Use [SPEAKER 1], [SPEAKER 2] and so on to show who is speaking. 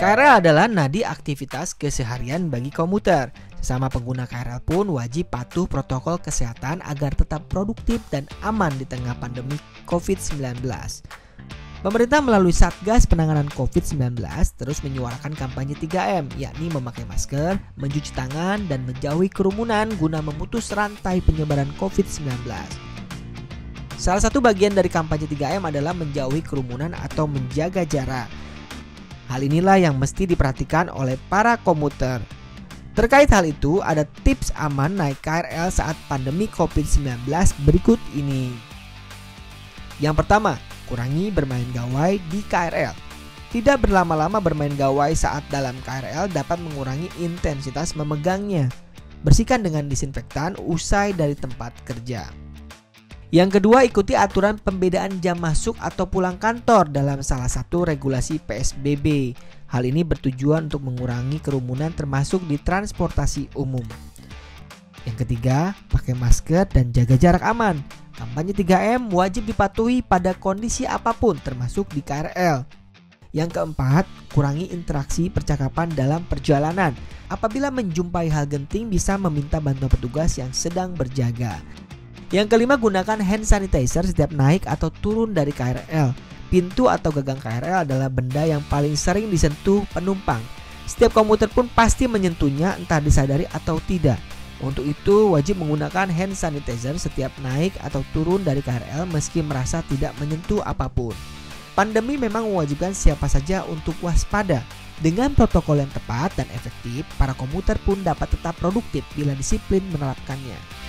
[SPEAKER 1] KRL adalah nadi aktivitas keseharian bagi komuter. Sesama pengguna KRL pun wajib patuh protokol kesehatan agar tetap produktif dan aman di tengah pandemi COVID-19. Pemerintah melalui Satgas Penanganan COVID-19 terus menyuarakan kampanye 3M, yakni memakai masker, mencuci tangan, dan menjauhi kerumunan guna memutus rantai penyebaran COVID-19. Salah satu bagian dari kampanye 3M adalah menjauhi kerumunan atau menjaga jarak. Hal inilah yang mesti diperhatikan oleh para komuter. Terkait hal itu, ada tips aman naik KRL saat pandemi COVID-19 berikut ini. Yang pertama, kurangi bermain gawai di KRL. Tidak berlama-lama bermain gawai saat dalam KRL dapat mengurangi intensitas memegangnya. Bersihkan dengan disinfektan usai dari tempat kerja. Yang kedua, ikuti aturan pembedaan jam masuk atau pulang kantor dalam salah satu regulasi PSBB. Hal ini bertujuan untuk mengurangi kerumunan termasuk di transportasi umum. Yang ketiga, pakai masker dan jaga jarak aman. Kampanye 3M wajib dipatuhi pada kondisi apa pun termasuk di KRL. Yang keempat, kurangi interaksi percakapan dalam perjalanan. Apabila menjumpai hal genting bisa meminta bantuan petugas yang sedang berjaga. Yang kelima, gunakan hand sanitizer setiap naik atau turun dari KRL. Pintu atau gagang KRL adalah benda yang paling sering disentuh penumpang. Setiap komuter pun pasti menyentuhnya entah disadari atau tidak. Untuk itu wajib menggunakan hand sanitizer setiap naik atau turun dari KRL meski merasa tidak menyentuh apa pun. Pandemi memang mewajibkan siapa saja untuk waspada. Dengan protokol yang tepat dan efektif, para komuter pun dapat tetap produktif bila disiplin menerapkannya.